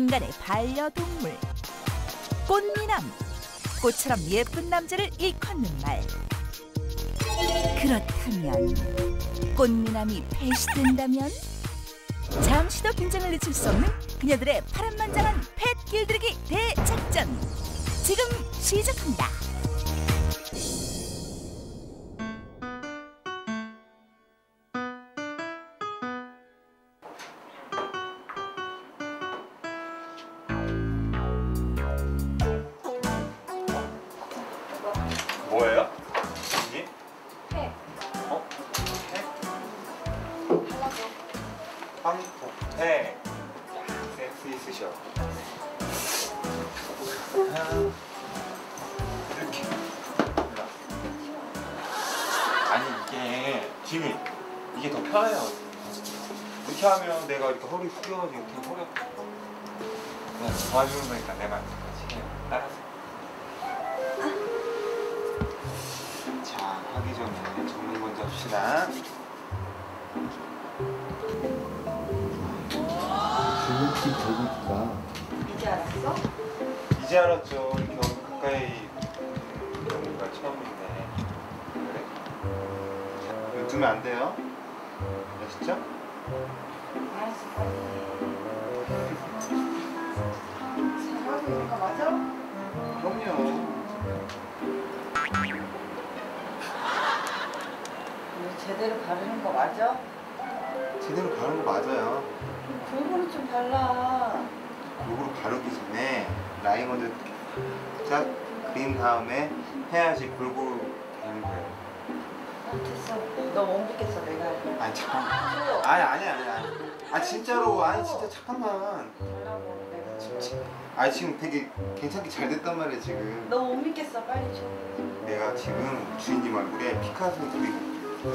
즉 인간의 반려동물. 꽃미남. 꽃처럼 예쁜 남자를 일컫는 말. 그렇다면 꽃미남이 폐시된다면? 잠시도 긴장을 늦출 수 없는 그녀들의 파란만장한 펫 길들이기 대작전. 지금 시작합니다. 허리 숙여가지고 이렇게 허리 그냥 도와주는 거니까 내 말 같이 해. 따라서. 자, 하기 전에 정리 먼저 합시다. 중국집 이제 알았어? 이제 알았죠. 이렇게 가까이 경우가 처음인데. 그래? 두면 안 돼요. 아시죠? 그럼요. 제대로 바르는 거 맞아? 제대로 바른 거 맞아요. 골고루 좀 발라 골고루 바르기 전에 먼저 쫙 그린 다음에 해야지 골고루 되는 거예요. 아, 됐어 너 못 믿겠어 내가. 아니 잠깐만. 줘 아니 아니 아니 아니. 아 진짜로 아니 진짜 잠깐만. 달라고 내가 진짜 아 지금 되게 괜찮게 잘 됐단 말이야 지금. 너 못 믿겠어 빨리 줘 내가 지금 주인님 얼굴에 피카소 그리고.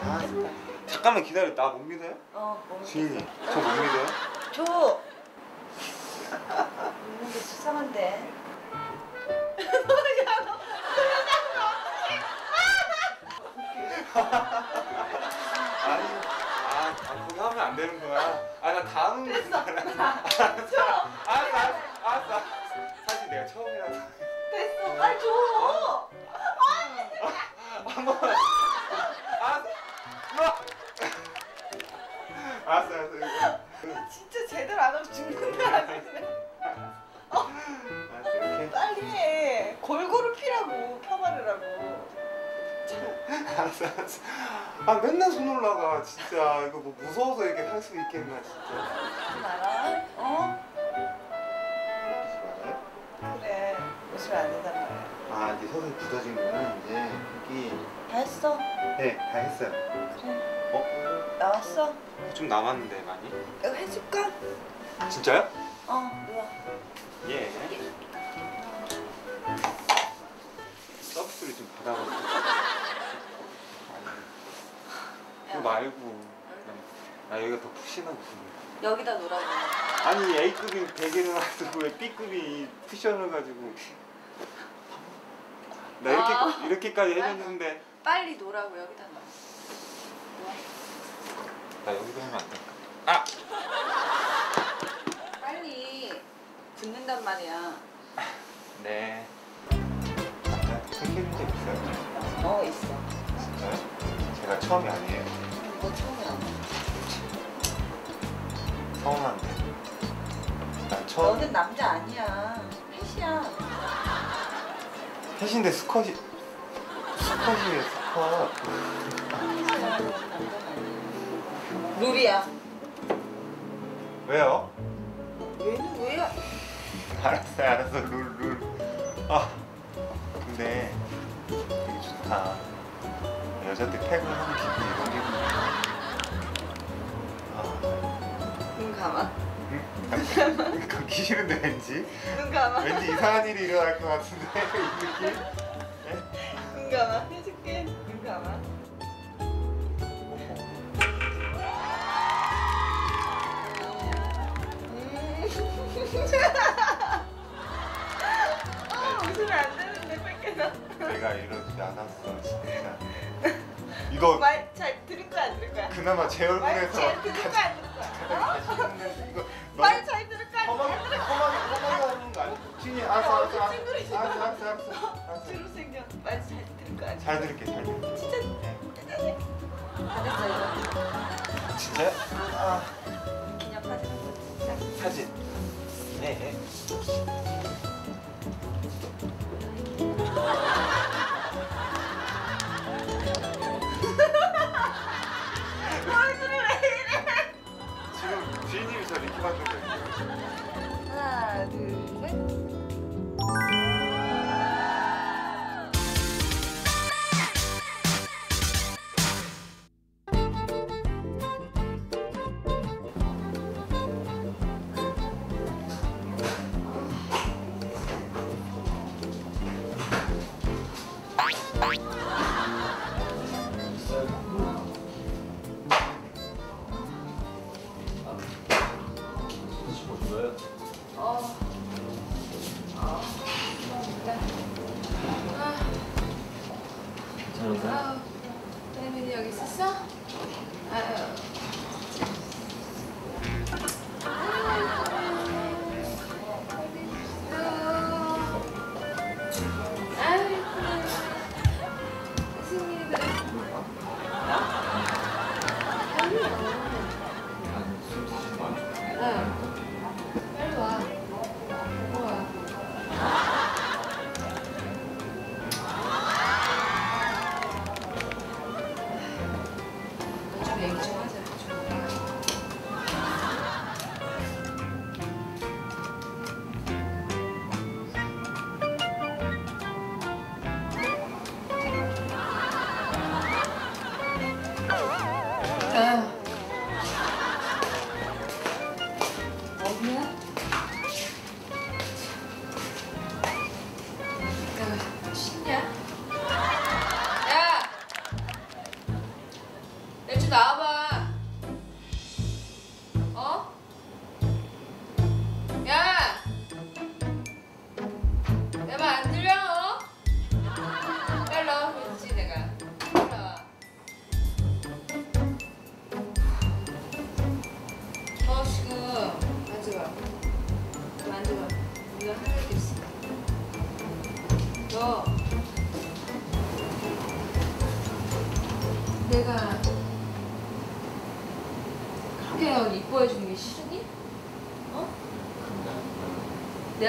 아 잠깐만 기다려 나 못 믿어요? 어, 못 믿겠어 주인님 저 못 믿어요? 줘 믿는 게 수상한데 아니 아 그거 하면 안 되는 거야. 아나 다음 됐어. 알았어 줘 알았어 알았어. 사실 내가 처음이라서. 됐어. 빨리 줘. 한번 알았어 너 알았어 알았어. 이거. 진짜 제대로 안 하면 죽는다. 알았어 이렇게. 빨리 해. 골고루 피라고. 펴바르라고 알았어 알았어 아 맨날 손 올라가 진짜 이거 뭐 무서워서 이렇게 할 수 있겠나 진짜 하지 마라 어? 말아요? 그래 웃으면 안 된단 말이야 아 이제 서서히 굳어지는구나 이제 여기 다 했어 네다 했어요 그래 어? 나왔어? 좀 남았는데 많이? 이거 해줄까? 진짜요? 어 누워 예 서비스를 좀 받아볼게요 그거 말고. 아 여기가 더 푸신하고 좋네 여기다 놓으라고. 아니 A급이 베개를 놔두고 왜 B급이 쿠션을 가지고. 나 이렇게 아. 이렇게까지 해줬는데. 빨리 놓으라고 여기다 놔 나 여기도 하면 안 될까? 아! 빨리 붙는단 말이야. 네. 제가 처음이 아니에요. 뭐 처음이야 서운한데. 난 처음. 너는 남자 아니야 펫이야 햇인데 너는 남자가 아니야 룰이야 왜요? 얘는 왜야 알았어 알았어 룰 룰. 아 근데 되게 좋다. 여자들 팩을 하는 기분이 이런 기분이야. 아, 눈 감아 응? 걷기 싫은데 왠지 눈 감아 왠지 이상한 일이 일어날 것 같은데 이 느낌? 네? 눈 감아 그나마 제 얼굴에서 말 잘 들을 거야 안 들을 거야? 가장 다시 있는데 이거 말 너무 잘 들을 거야 안 험하게 들을 거야? 험하게 험하게 하는 거 아니야? 진이 알았어 알았어 알았어 찡그리지 알았어 마. 알았어 알았어 알았어 주로 생겨 말잘 들을 거야 안 들을 잘 들을게 잘 들을게 거야? 진짜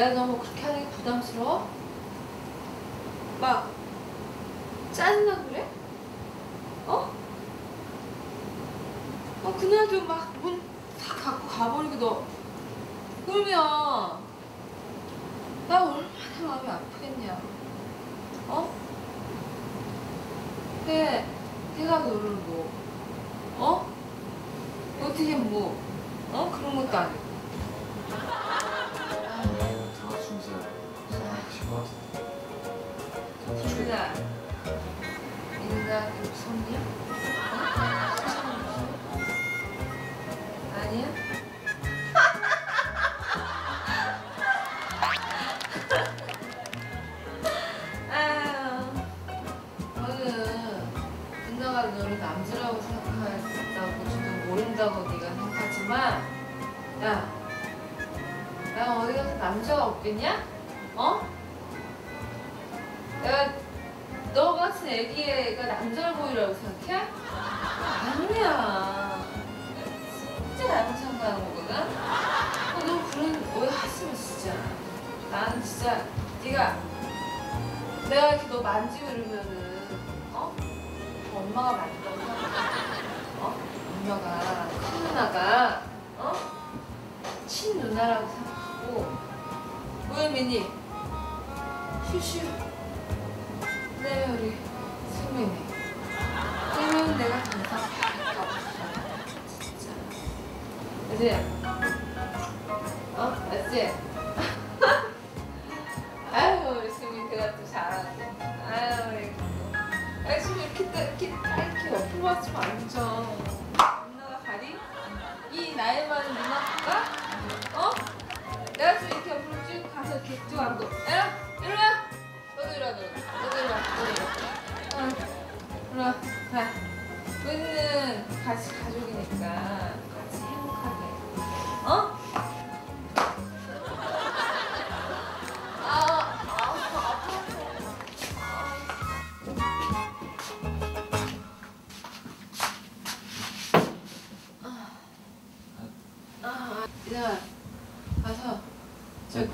내가 너무 그렇게 하는 게 부담스러워? 소 어? 엄마가, 큰 누나가, 어? 친 누나라고 생각하고, 우현민이, 휴휴.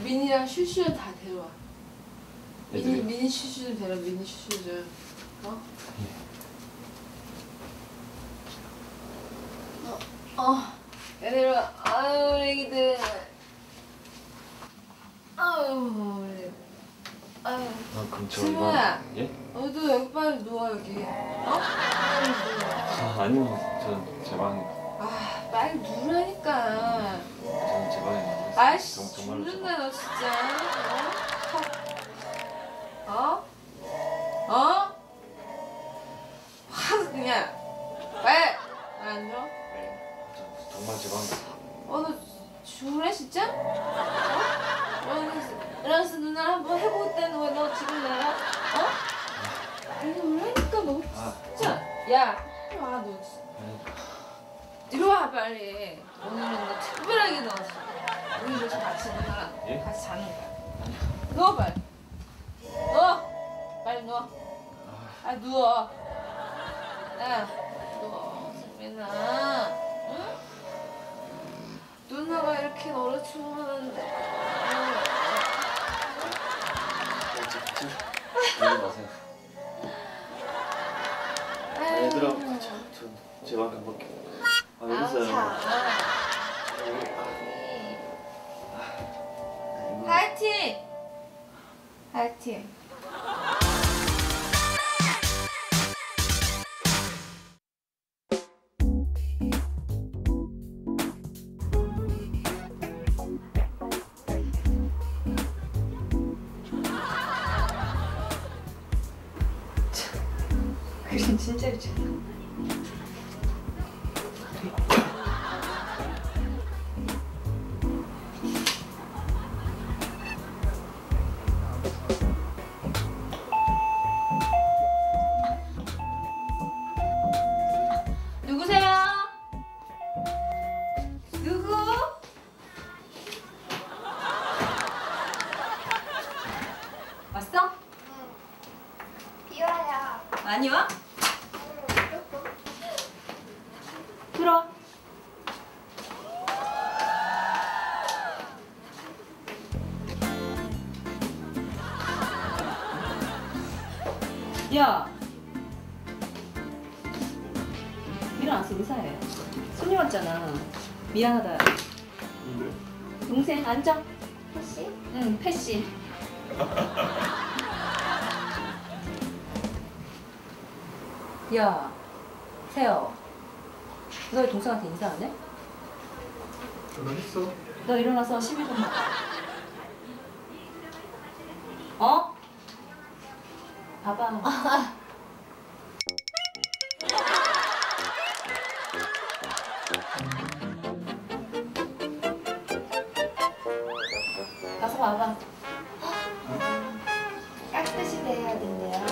민이랑 슈슈는 다 데려와. 미니 애들이 미니 슈슈 좀 데려 미니 슈슈 좀. 어? 어, 어, 얘들아, 아유 우리 애기들. 아유 우리. 아유, 아 그럼 저. 이만 예? 너도 여기 빨리 누워 여기. 어? 빨리 누워. 아 아니요 전제 방에 아, 빨리 누우라니까. 아이씨, 죽는다 너 진짜. 어? 어? 어? 확 그냥. 왜? 왜안 들어? 방- 저- 정말 제 방에 어, 너 죽을래 진짜? 어? 일어나서, 일어나서 누나를 한번 해보고 있다는 거야. 너 지금 나랑? 어? 빨리 오라니까 너아 진짜. 야, 빨리 와, 너 진짜. 아니, 이리 와 빨리. 오늘은 너 특별하게 넣었어. 오늘도 같이 누나랑 예? 같이 자는 거야. 누워 빨리. 누워. 빨리 누워. 아 누워. 야 누워. 승민아. 응? 누나가 이렇게 너를 마세요. 얘들아 전제 방에 가볼게 아 여기 아우 있어요 파이팅! 파이팅! 그림 진짜. 야. 일어났어 인사해. 손님 왔잖아. 미안하다. 동생 앉아. 혹시? 응 패시. 야, 세요. 너왜 동생한테 인사 안 해? 전화했어 너 일어나서 12분 봐봐. 가서 봐봐. 깍듯이 돼야 된대요.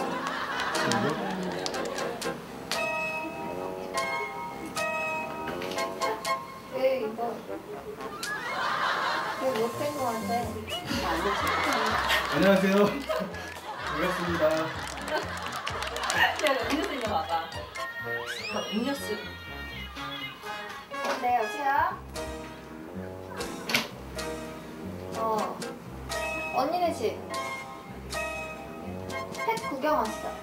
왜 이거? 왜 못된 거 같아? 안녕하세요 반갑습니다 야, 음료수 있나 봐봐. 너 음료수. 네, 여보세요? 어, 언니네 집. 펫 구경 왔어.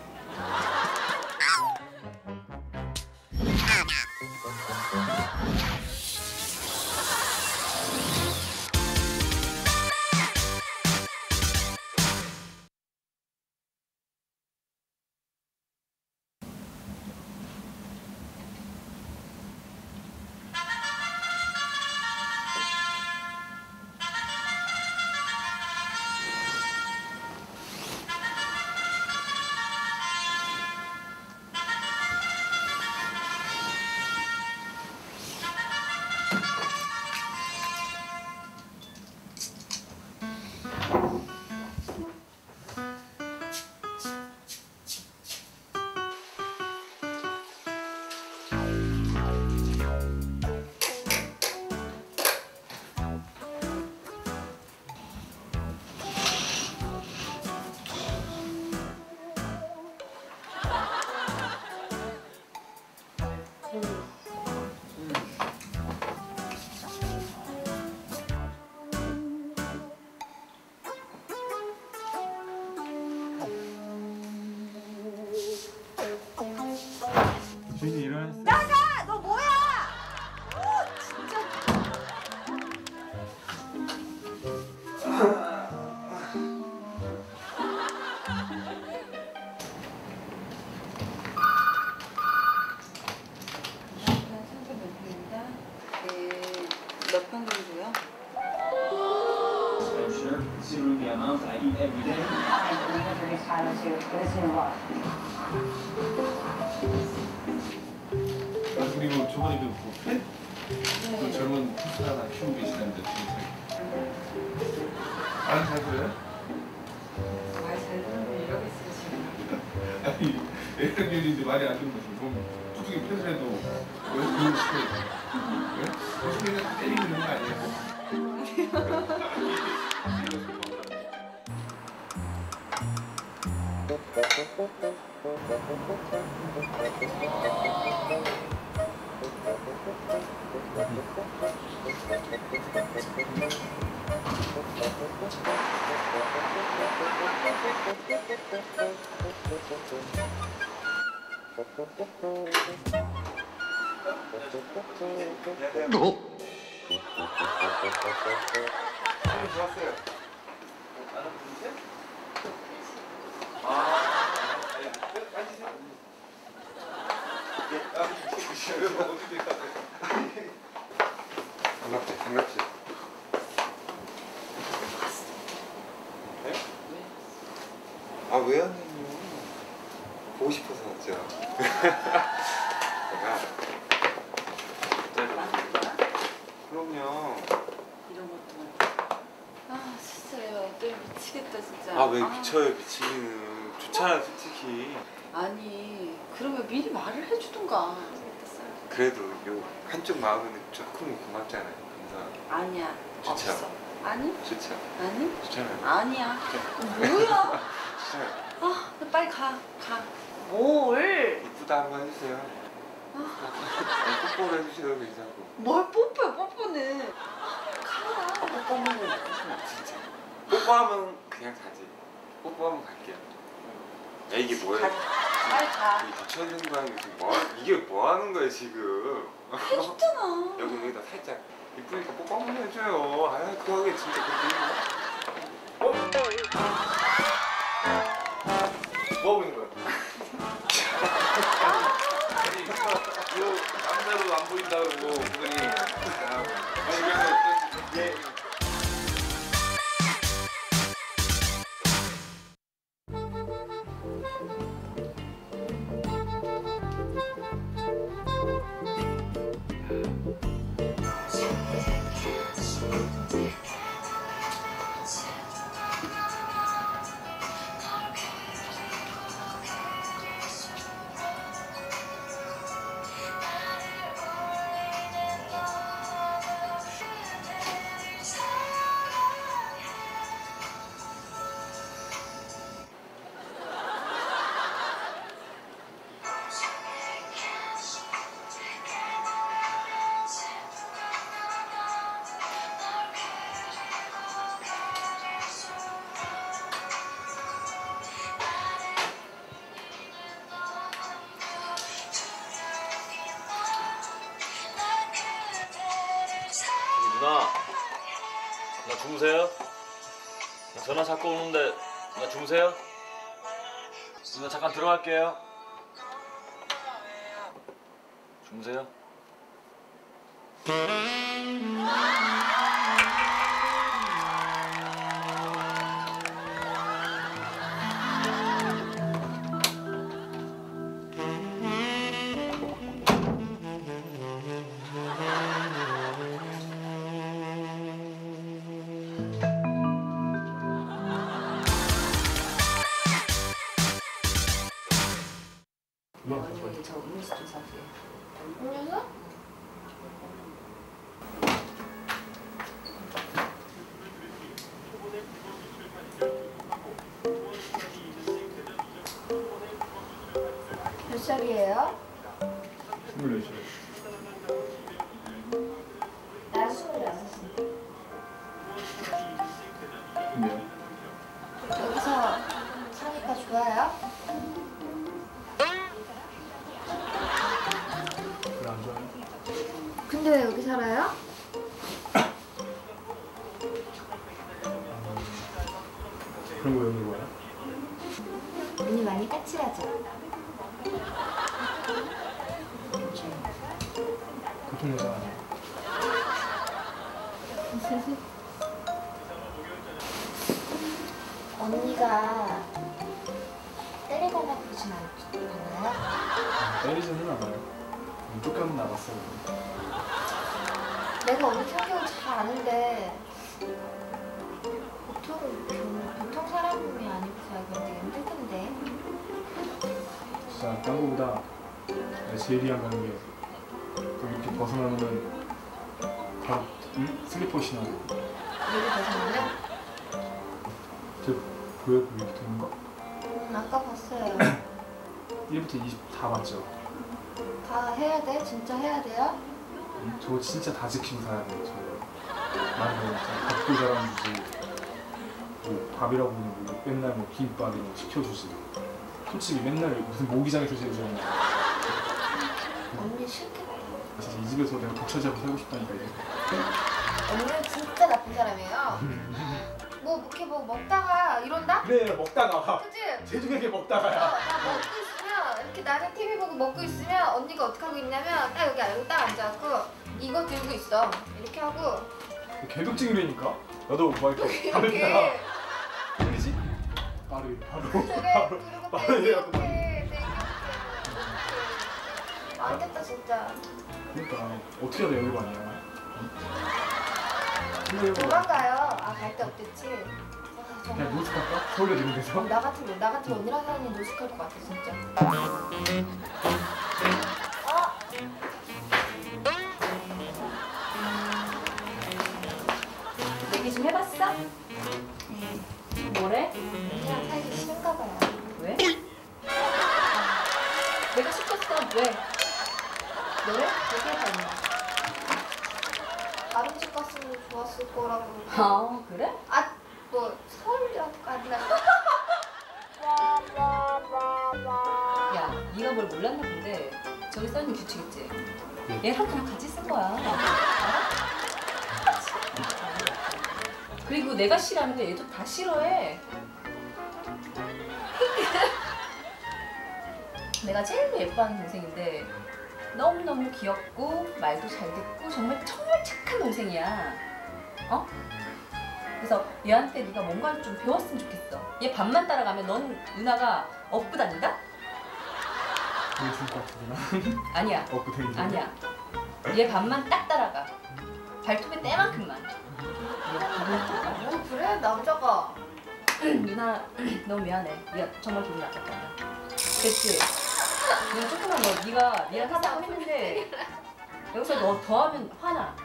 말이 안 듣는 거지. 그럼 솔직히 펫을 해도 왜 그걸 시켜요? 왜? 때리고 있는 거 아니에요? 안녕 선생님 좋았어요. 나는 분이세요? 아, 아니, 앉으세요. 예, 아, 이거 어떻게 가세요? 반갑지, 반갑지. 네? 아, 왜 왔냐뇨? 보고 싶어서 왔죠. 제가 그럼요. 이런 것도. 아 진짜 너 때문에 미치겠다 진짜. 아 왜 미쳐요 미치기는 좋잖아 솔직히. 아니 그러면 미리 말을 해주던가. 그래도 요 한쪽 마음은 조금 고맙잖아요. 그래서 아니야. 좋죠. 없어. 아니? 좋죠. 아니? 좋잖아요. 아니야. 뭐야? 좋잖아요. 아, 너 빨리 가. 가. 뭘? 이쁘다 한번 해주세요. 아니, 뽀뽀를 해주셔도 괜찮고. 뭘 뽀뽀야, 뽀뽀는. 가. 뽀뽀는. 진짜. 뽀뽀하면 그냥 가지. 뽀뽀하면 갈게요. 야 이게 뭐야? 가. 빨리 가. 이 미쳐있는 거야 지금 뭐 이게 뭐 하는 거야 지금? 해줬잖아. 여기 여기다 살짝 이쁘니까 뽀뽀 한번 해줘요. 아 그러게 진짜 그렇게. 어? 뭐 하고 있는 거야? 남자 주무세요? 나 전화 자꾸 오는데 나 주무세요? 누나 잠깐 들어갈게요. 주무세요? 음료수? 몇 살이에요? 스물 언니가 때리거나 그러진 않나요? 때리지는 않아요. 쫓겨는 나갔어요. 내가 언니 성격을 잘 아는데 보통, 보통 사람이 아니고서 되게 힘들던데 진짜 딴 거보다 내가 제일 이해한 가는 게 이렇게 벗어나면은 다 응? 슬리퍼 신어야 돼. 여기 벗어나면 저 보여? 여기 있는 거? 음, 아까 봤어요 1부터 20다 맞죠? 다 해야 돼? 진짜 해야 돼요? 응? 저거 진짜 다 지키고 살아야 돼요. 저 많이. 밥도 잘안 주지. 뭐 밥이라고 뭐 맨날 뭐 김밥이나 뭐 시켜주지. 솔직히 맨날 무슨 모기장에서 지내잖아. 언니 싫겠다 진짜 이 집에서 내가 독차지하고 살고 싶다니까 이게. 언니는 진짜 나쁜 사람이에요 뭐 이렇게 뭐 먹다가 이런다? 그래 먹다가 그치? 제주에게 어, 먹다가야. 나 먹고 있으면 이렇게 나는 TV 보고 먹고 있으면 언니가 어떻게 하고 있냐면 딱 여기 알고 딱 앉아갖고 이거 들고 있어 이렇게 하고 개독증이라니까. 나도 막 이렇게 이렇게 먹다가 뭐지? 바로 바로 바로 바로 이렇게 안 됐다 진짜 그러니까 어떻게 해야 돼 여기가 아니야. 도망가요 아 갈 데 없댔지 아, 그냥 정말 노숙 할까? 서울에 있는 데서? 나 같으면 나 같으면 언니랑 사는 노숙할 것 같아 진짜 얘기 좀 해봤어? 뭐래? 언니랑 살기 싫은가 봐요 왜? 내가 시켰어 왜? 너래? 얘기해봐 다른 집 갔으면 좋았을 거라고. 아 그래? 아 뭐 서울이라도 가나 야. 네가 뭘 몰랐나 본데. 저기 써있는 규칙 있지? 얘 한테랑 같이 쓴 거야. 알아? 그리고 내가 싫어하는데 얘도 다 싫어해. 내가 제일 예뻐하는 동생인데 너무너무 귀엽고 말도 잘 듣고 정말 정말 착한 동생이야 어? 그래서 얘한테 네가 뭔가를 좀 배웠으면 좋겠어 얘 밥만 따라가면 넌 누나가 업고 다닌다? 왜 죽을 것 같으구나. 아니야 업고 다니지. 아니야. 얘 밥만 딱 따라가. 발톱에 때만큼만. 얘뭐 그래 남자가 누나 너무 미안해. 네가 정말 기분 나빴다. 됐지? 누나 조금만 너 네가 니랑 하자고 했는데 여기서 너 더하면 화나.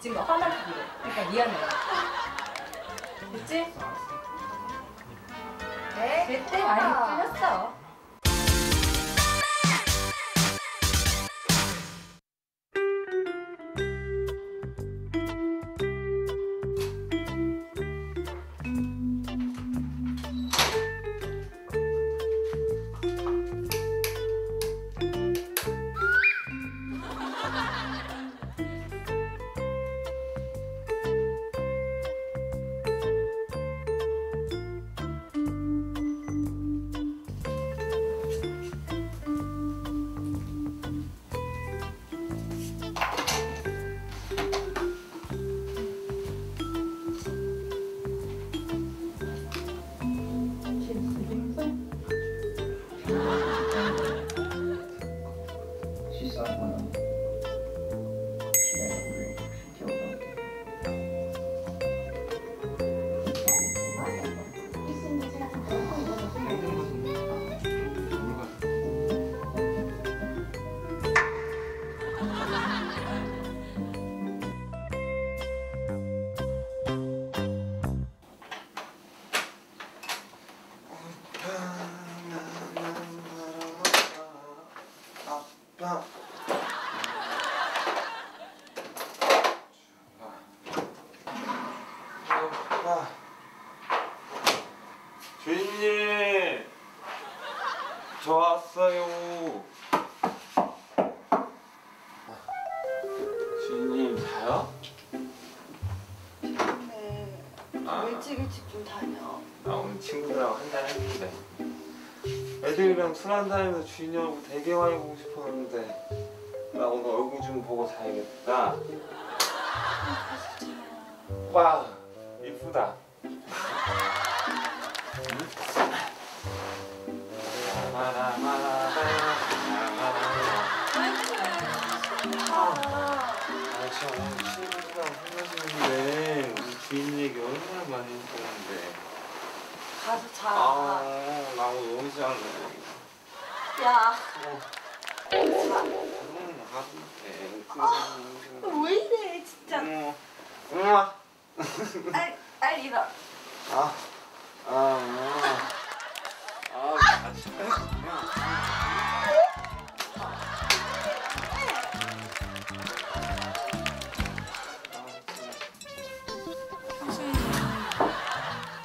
지금 너 화날 기분이래. 그러니까 미안해. 됐지? 네 됐대? 많이 풀렸어. 저 왔어요. 주인님 자요? 네 아. 일찍 일찍 좀 다녀 나 오늘 친구들하고 한잔 했는데 애들이랑 술 한잔하면서 얼굴 되게 많이 보고 싶었는데 나 오늘 얼굴 좀 보고 자야겠다 와 이쁘다 자. 아 나무 너무 싫어하네 야. 응 하던데 왜 이래 진짜. 응 엄마 알, 알 일어. 아, 아, 아 그냥 평소에는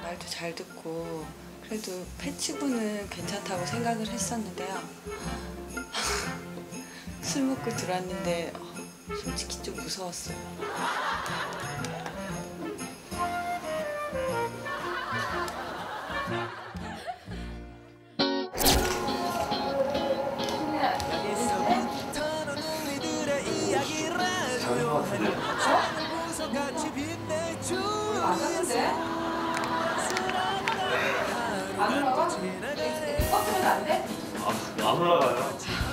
말도 잘 듣고 그래도 패치고는 괜찮다고 생각을 했었는데요. 술 먹고 들어왔는데 어, 솔직히 좀 무서웠어요. 잘한 것 같은데 맞았는데? 안 돼? 아, 안 올라가요?